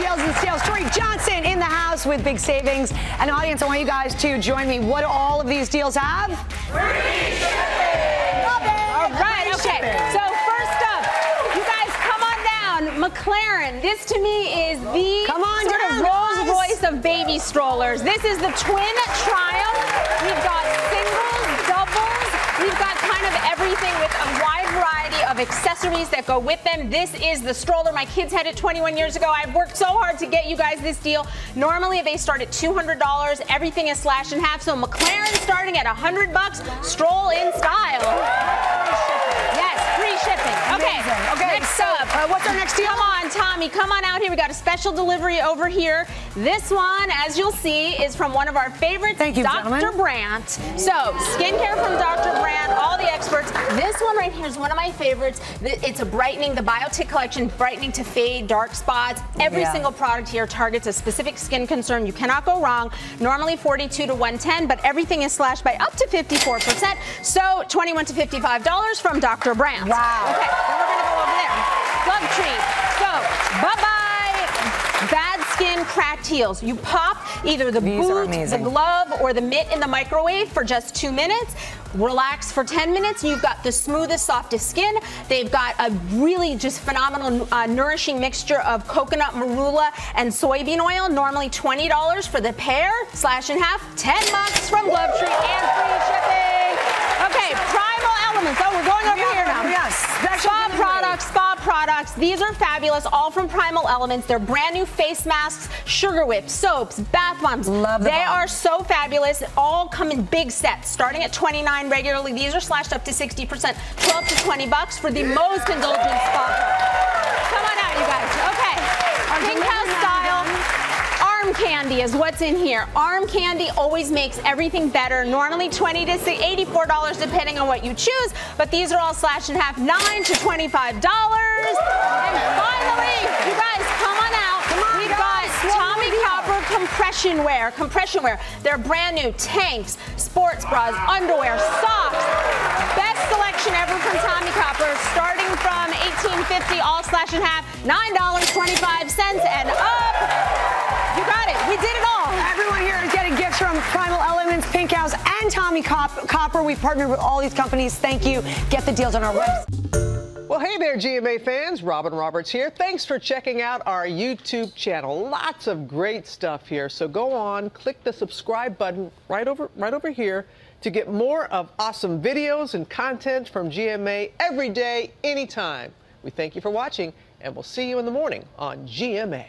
deals and steals. Tory Johnson in the house with big savings. And audience, I want you guys to join me. What do all of these deals have? Free shipping! Love it! All right, Free okay. shipping. So first up, you guys come on down. Maclaren. This to me is the Come on sort down, of Rolls. Royce of baby strollers. This is the twin Triumph. We've got accessories that go with them. This is the stroller. My kids had it 21 years ago. I've worked so hard to get you guys this deal. Normally they start at $200. Everything is slashed in half. So Maclaren starting at 100 bucks. Stroll in style. Yes, free shipping. Okay. Amazing. Okay, Next so, up. uh, what's our next deal? Come on, Tommy. Come on out here. We got a special delivery over here. This one, as you'll see, is from one of our favorites, Thank you, Dr. gentlemen. Brandt. So, skincare from Dr. Brandt, all the experts. This one right here is one of my favorites. It's a brightening, the Biotic collection, brightening to fade, dark spots. Every Yeah. single product here targets a specific skin concern. You cannot go wrong. Normally 42 to 110, but everything is slashed by up to 54%. So 21 to $55 from Dr. Brandt. Wow. Okay, then we're gonna go over there. Glove treat. So, bye-bye. Cracked heels. You pop either the These boot, the glove, or the mitt in the microwave for just two minutes. Relax for 10 minutes. You've got the smoothest, softest skin. They've got a really just phenomenal, uh, nourishing mixture of coconut marula and soybean oil. Normally $20 for the pair, slash in half, 10 bucks from Glove Treat and free shipping. Okay, Primal Elements. Oh, we're going over Yeah, here now. yes, special Spa delivery. products, spa products. These are fabulous, all from Primal Elements. They're brand new face masks, sugar whips, soaps, bath bombs. Love the They are so fabulous. All come in big sets, starting at 29 regularly. These are slashed up to 60%, 12 to 20 bucks for the most indulgent spa. product. Come on out, you guys. Okay. Our Pink delivery House man style. done. Arm candy is what's in here. Arm candy always makes everything better. Normally 20 to $84 depending on what you choose, but these are all slashed in half, 9 to $25. And finally, you guys come on out. on, We've guys. got Tommie. Copper compression wear. Compression wear. They're brand new tanks, sports bras, underwear, socks. Best selection ever from Tommie Copper, starting from 1850, all slash in half, $9.25 and up. You got it. We did it all. Everyone here is getting gifts from Primal Elements, Pink House, and Tommie Cop- Copper. We've partnered with all these companies. Thank you. Get the deals on our website. Well, hey there, GMA fans. Robin Roberts here. Thanks for checking out our YouTube channel. Lots of great stuff here. So go on, click the subscribe button right over right over here to get more of awesome videos and content from GMA every day, anytime. We thank you for watching, and we'll see you in the morning on GMA.